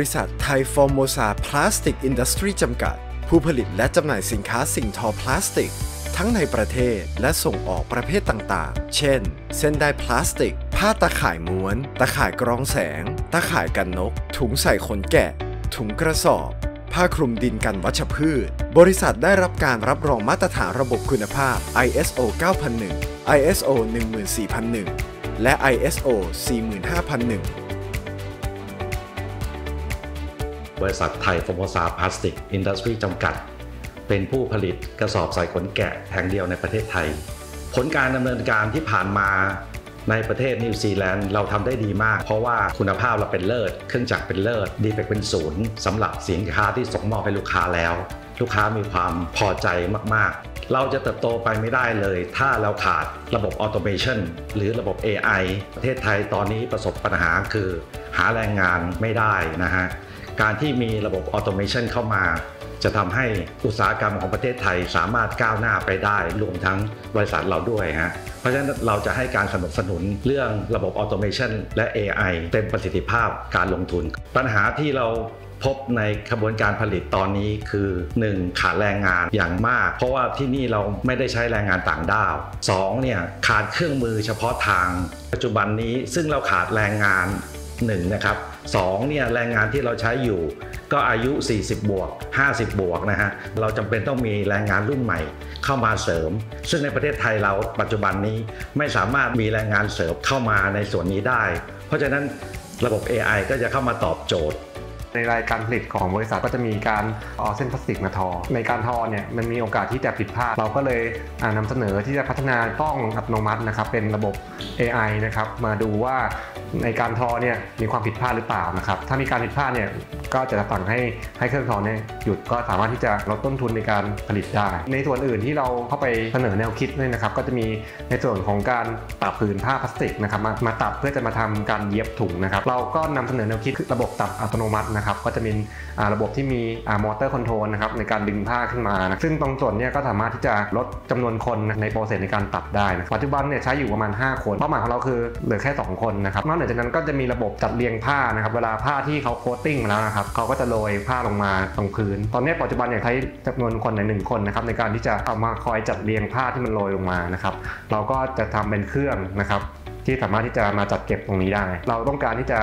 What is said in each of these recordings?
ริษัทไทยฟอร์โมซาพลาสติกอินดัสทรีจำกัด ผู้ผลิตและจำหน่ายสินค้าสิ่งทอพลาสติก ทั้งในประเทศและส่งออกประเภทต่างๆ เช่น เส้นด้ายพลาสติก ผ้าตาข่ายม้วนตาข่ายกรองแสงตาข่ายกันนก ถุงใส่ขนแกะ ถุงกระสอบ ผ้าคลุมดินกันวัชพืช บริษัทได้รับการรับรองมาตรฐานระบบคุณภาพ ISO 9001 ISO 14001 และ ISO 45001 บริษัทไทยฟอร์โมซาพลาสติกอินดัสทรีจำกัด เป็นผู้ผลิตกระสอบใส่ขนแกะแห่งเดียวในประเทศไทย ผลการดำเนินการที่ผ่านมาในประเทศนิวซีแลนด์เราทำได้ดีมาก เพราะว่าคุณภาพเราเป็นเลิศ เครื่องจักรเป็นเลิศ defect เป็นศูนย์สำหรับสินค้าที่ส่งมอบให้ลูกค้าแล้ว ลูกค้ามีความพอใจมากๆ เราจะเติบโตไปไม่ได้เลย ถ้าเราขาดระบบ automation หรือระบบ AI ประเทศไทยตอนนี้ประสบปัญหาคือ หาแรงงานไม่ได้นะฮะ การที่มีระบบ automation เข้ามา จะทำให้อุตสาหกรรมของประเทศไทยสามารถก้าวหน้าไปได้รวมทั้งบริษัทเราด้วยฮะเพราะฉะนั้นเราจะให้การสนับสนุนเรื่องระบบ automation และ AI เต็มประสิทธิภาพการลงทุน ปัญหาที่เราพบในกระบวนการผลิตตอนนี้คือ 1. ขาดแรงงานอย่างมาก เพราะว่าที่นี่เราไม่ได้ใช้แรงงานต่างด้าว 2. เนี่ยขาดเครื่องมือเฉพาะทาง ปัจจุบันนี้ซึ่งเราขาดแรงงาน 1นะครับ2เนี่ยแรงงานที่เราใช้อยู่ ก็อายุ 40 บวก 50 บวกนะฮะเราจำเป็นต้องมีแรงงานรุ่นใหม่เข้ามาเสริม ซึ่งในประเทศไทยเราปัจจุบันนี้ไม่สามารถมีแรงงานเสริมเข้ามาในส่วนนี้ได้ เพราะฉะนั้นระบบ AI ก็จะเข้ามาตอบโจทย์ในรายการผลิตของบริษัทก็จะมีการเอาเส้นพลาสติกมาทอ ในการทอเนี่ยมันมีโอกาสที่จะผิดพลาด เราก็เลยอ่านำเสนอที่จะพัฒนากล้องอัตโนมัตินะครับเป็นระบบ AI นะครับมาดูว่า ในการทอเนี่ยมีความผิดพลาดหรือเปล่านะครับ ถ้ามีการผิดพลาดเนี่ย ก็จะสั่งให้ให้เครื่องทอเนี่ยหยุดก็สามารถที่จะลดต้นทุนในการผลิตได้ ในส่วนอื่นที่เราเข้าไปเสนอแนวคิดเนี่ยนะครับ ก็จะมีในส่วนของการตัดผืนผ้าพลาสติกนะครับมามาตัดเพื่อจะมาทำการเย็บถุงนะครับ เราก็นำเสนอแนวคิดคือระบบตัดอัตโนมัตินะครับ ก็จะมีอ่าระบบที่มี motor control นะครับในการดึงผ้าขึ้นมานะซึ่งตรงส่วนเนี้ยก็สามารถที่จะลดจำนวนคนใน process ในการตัดได้นะปัจจุบันเนี่ยใช้อยู่ประมาณ 5 คนเป้าหมายของเราคือเหลือแค่ 2 คนนะครับนอกจากนั้นก็จะมีระบบจัดเรียงผ้านะครับเวลาผ้าที่เขา coating มาแล้วนะครับเขาก็จะโรยผ้าลงมาตรงพื้น ตอนนี้ปัจจุบันเนี่ยใช้จำนวนคนในหนึ่งคนนะครับในการที่จะเอามาคอยจัดเรียงผ้าที่มันโรยลงมานะครับเราก็จะทำเป็นเครื่องนะครับที่สามารถที่จะมาจัดเก็บตรงนี้ได้ เราต้องการที่จะ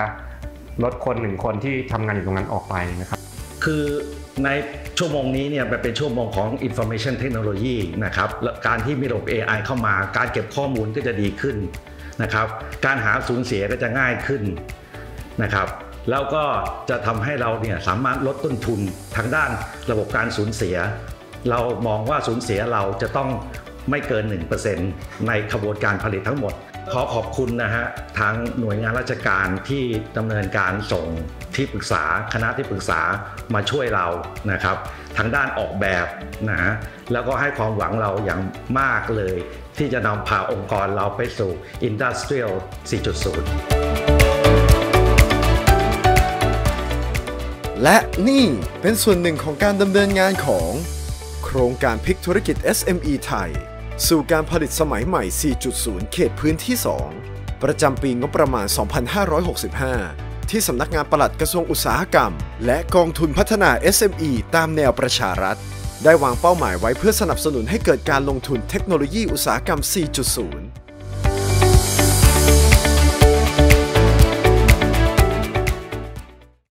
ลดคนหนึ่งคนที่ทำงานอยู่ตรงนั้นออกไปนะครับ คือในชั่วโมงนี้เนี่ยมันเป็นชั่วโมงของ information technology นะครับการที่มีระบบ AI เข้ามา การเก็บข้อมูลก็จะดีขึ้นนะครับ การหาสูญเสียก็จะง่ายขึ้นนะครับ แล้วก็จะทำให้เราเนี่ยสามารถลดต้นทุนทางด้านระบบการสูญเสีย เรามองว่าสูญเสียเราจะต้องไม่เกิน 1%ในขบวนการผลิตทั้งหมด ขอขอบคุณนะฮะทางหน่วยงานราชการที่ดำเนินการส่งที่ปรึกษาคณะที่ปรึกษามาช่วยเรานะครับ ทางด้านออกแบบนะฮะแล้วก็ให้ความหวังเราอย่างมากเลย ที่จะนำพาองค์กรเราไปสู่ Industrial 4.0 และนี่เป็นส่วนหนึ่งของการดำเนินงานของ โครงการพลิกธุรกิจ SME ไทย สู่การผลิตสมัยใหม่ 4.0 เขตพื้นที่ 2 ประจำปีงบประมาณ 2565 ที่สำนักงานปลัดกระทรวงอุตสาหกรรม และกองทุนพัฒนา SME ตามแนวประชารัฐ ได้วางเป้าหมายไว้เพื่อสนับสนุนให้เกิดการลงทุนเทคโนโลยีอุตสาหกรรม 4.0